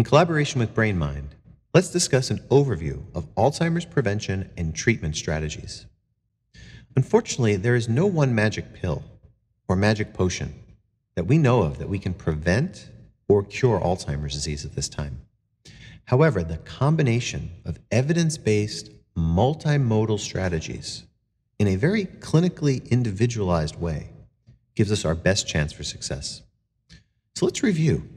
In collaboration with BrainMind, let's discuss an overview of Alzheimer's prevention and treatment strategies. Unfortunately, there is no one magic pill or magic potion that we know of that we can prevent or cure Alzheimer's disease at this time. However, the combination of evidence based multimodal strategies in a very clinically individualized way gives us our best chance for success. So let's review.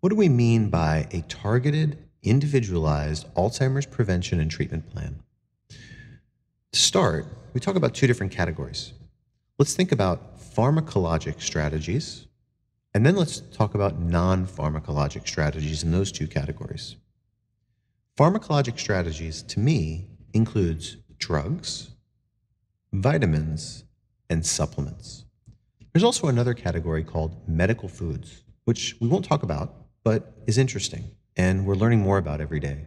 What do we mean by a targeted, individualized Alzheimer's prevention and treatment plan? To start, we talk about two different categories. Let's think about pharmacologic strategies, and then let's talk about non pharmacologic strategies in those two categories. Pharmacologic strategies, to me, includes drugs, vitamins, and supplements. There's also another category called medical foods, which we won't talk about, but is interesting and we're learning more about every day.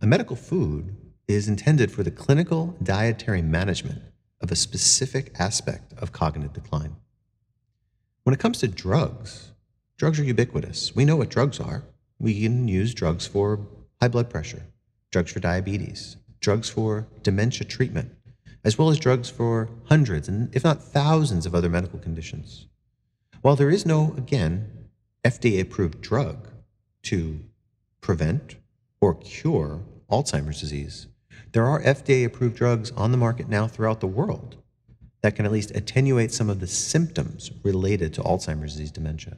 A medical food is intended for the clinical dietary management of a specific aspect of cognitive decline. When it comes to drugs, drugs are ubiquitous. We know what drugs are. We can use drugs for high blood pressure, drugs for diabetes, drugs for dementia treatment, as well as drugs for hundreds and if not thousands of other medical conditions. While there is no, again, FDA approved drug to prevent or cure Alzheimer's disease, there are FDA approved drugs on the market now throughout the world that can at least attenuate some of the symptoms related to Alzheimer's disease dementia.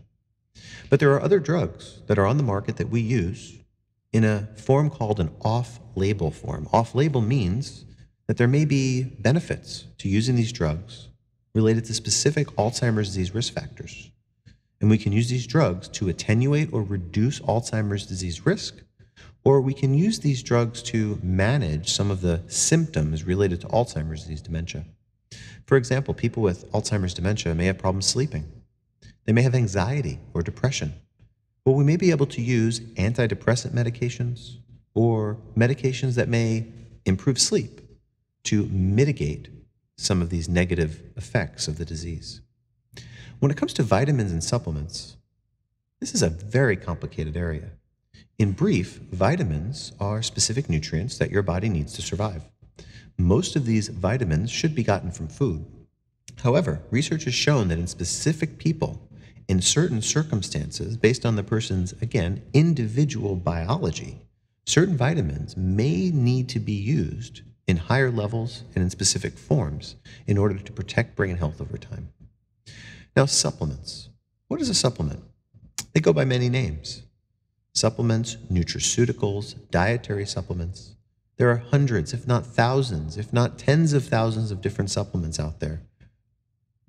But there are other drugs that are on the market that we use in a form called an off label form. Off label means that there may be benefits to using these drugs related to specific Alzheimer's disease risk factors. And we can use these drugs to attenuate or reduce Alzheimer's disease risk, or we can use these drugs to manage some of the symptoms related to Alzheimer's disease dementia. For example, people with Alzheimer's dementia may have problems sleeping. They may have anxiety or depression. Well, we may be able to use antidepressant medications or medications that may improve sleep to mitigate some of these negative effects of the disease. When it comes to vitamins and supplements, this is a very complicated area. In brief, vitamins are specific nutrients that your body needs to survive. Most of these vitamins should be gotten from food. However, research has shown that in specific people, in certain circumstances, based on the person's, again, individual biology, certain vitamins may need to be used in higher levels and in specific forms in order to protect brain health over time. Now, supplements. What is a supplement? They go by many names supplements, nutraceuticals, dietary supplements. There are hundreds, if not thousands, if not tens of thousands of different supplements out there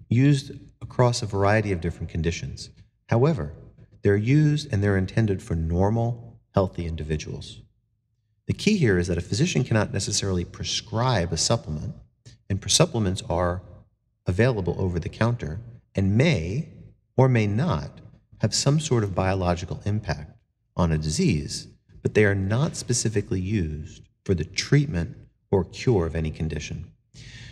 used across a variety of different conditions. However, they're used and they're intended for normal, healthy individuals. The key here is that a physician cannot necessarily prescribe a supplement, and supplements are available over the counter and may or may not have some sort of biological impact on a disease, but they are not specifically used for the treatment or cure of any condition.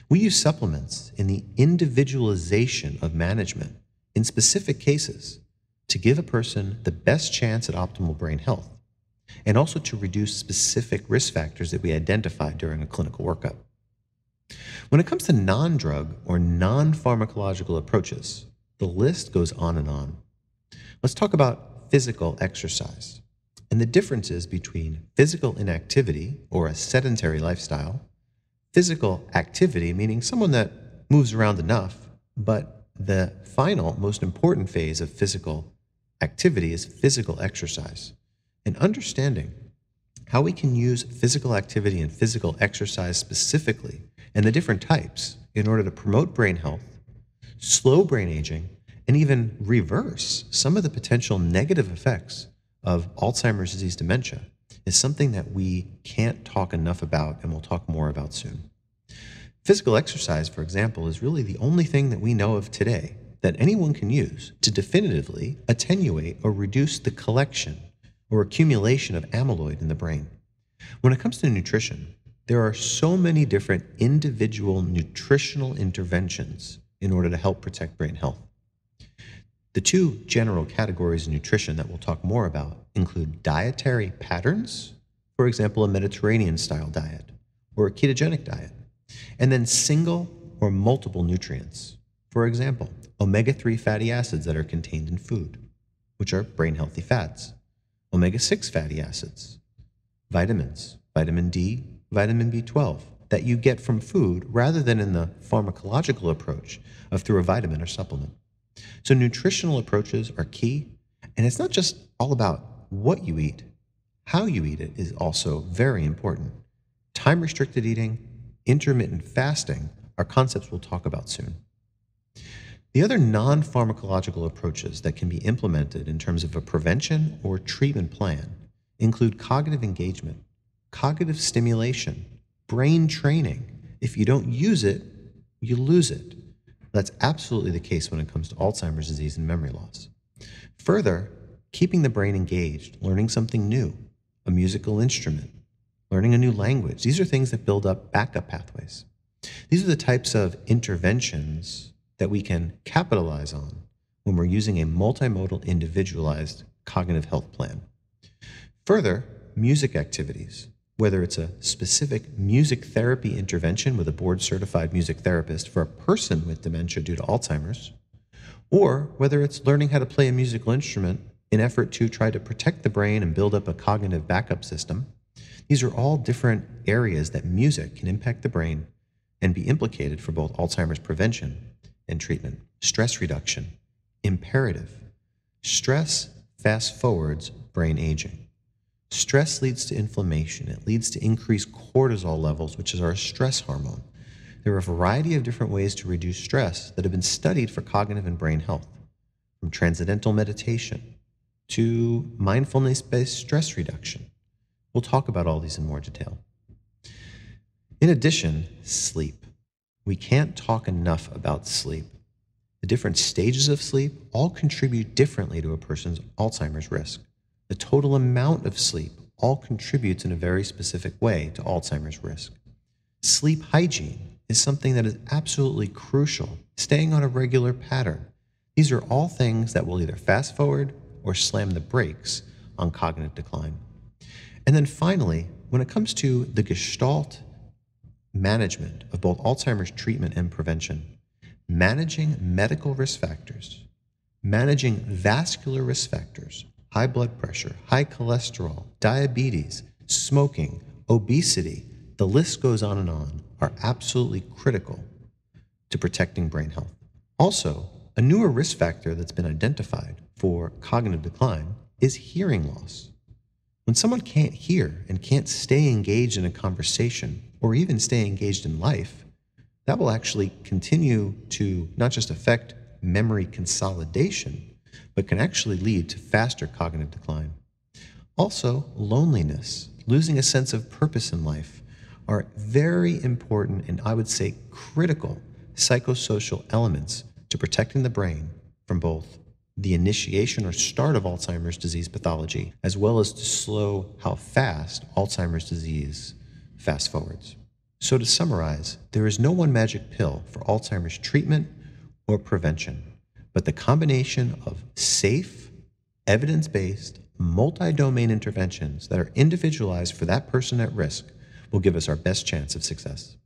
We use supplements in the individualization of management in specific cases to give a person the best chance at optimal brain health and also to reduce specific risk factors that we identify during a clinical workup. When it comes to non drug or non pharmacological approaches, the list goes on and on. Let's talk about physical exercise and the differences between physical inactivity or a sedentary lifestyle, physical activity, meaning someone that moves around enough, but the final, most important phase of physical activity is physical exercise, and understanding how we can use physical activity and physical exercise specifically and the different types in order to promote brain health, slow brain aging, and even reverse some of the potential negative effects of Alzheimer's disease dementia is something that we can't talk enough about and we'll talk more about soon. Physical exercise, for example, is really the only thing that we know of today that anyone can use to definitively attenuate or reduce the collection or accumulation of amyloid in the brain. When it comes to nutrition, there are so many different individual nutritional interventions in order to help protect brain health. The two general categories of nutrition that we'll talk more about include dietary patterns, for example, a Mediterranean style diet or a ketogenic diet, and then single or multiple nutrients, for example, omega 3 fatty acids that are contained in food, which are brain healthy fats, omega 6 fatty acids, vitamins, vitamin D, vitamin B12 that you get from food rather than in the pharmacological approach of through a vitamin or supplement. So, nutritional approaches are key, and it's not just all about what you eat, how you eat it is also very important. Time restricted eating, intermittent fasting are concepts we'll talk about soon. The other non pharmacological approaches that can be implemented in terms of a prevention or treatment plan include cognitive engagement, cognitive stimulation, brain training. If you don't use it, you lose it. That's absolutely the case when it comes to Alzheimer's disease and memory loss. Further, keeping the brain engaged, learning something new, a musical instrument, learning a new language, these are things that build up backup pathways. These are the types of interventions that we can capitalize on when we're using a multimodal individualized cognitive health plan. Further, music activities, whether it's a specific music therapy intervention with a board certified music therapist for a person with dementia due to Alzheimer's, or whether it's learning how to play a musical instrument in effort to try to protect the brain and build up a cognitive backup system. These are all different areas that music can impact the brain and be implicated for both Alzheimer's prevention and treatment. Stress reduction, imperative. Stress fast forwards brain aging. Stress leads to inflammation. It leads to increased cortisol levels, which is our stress hormone. There are a variety of different ways to reduce stress that have been studied for cognitive and brain health, from transcendental meditation to mindfulness based stress reduction. We'll talk about all these in more detail. In addition, sleep. We can't talk enough about sleep. The different stages of sleep all contribute differently to a person's Alzheimer's risk. The total amount of sleep all contributes in a very specific way to Alzheimer's risk. Sleep hygiene is something that is absolutely crucial, staying on a regular pattern. These are all things that will either fast forward or slam the brakes on cognitive decline. And then finally, when it comes to the gestalt management of both Alzheimer's treatment and prevention, managing medical risk factors, managing vascular risk factors, high blood pressure, high cholesterol, diabetes, smoking, obesity, the list goes on and on, are absolutely critical to protecting brain health. Also, a newer risk factor that's been identified for cognitive decline is hearing loss. When someone can't hear and can't stay engaged in a conversation or even stay engaged in life, that will actually continue to not just affect memory consolidation, but can actually lead to faster cognitive decline. Also, loneliness, losing a sense of purpose in life, are very important and I would say critical psychosocial elements to protecting the brain from both the initiation or start of Alzheimer's disease pathology, as well as to slow how fast Alzheimer's disease fast forwards. So, to summarize, there is no one magic pill for Alzheimer's treatment or prevention but the combination of safe, evidence based, multi domain interventions that are individualized for that person at risk will give us our best chance of success.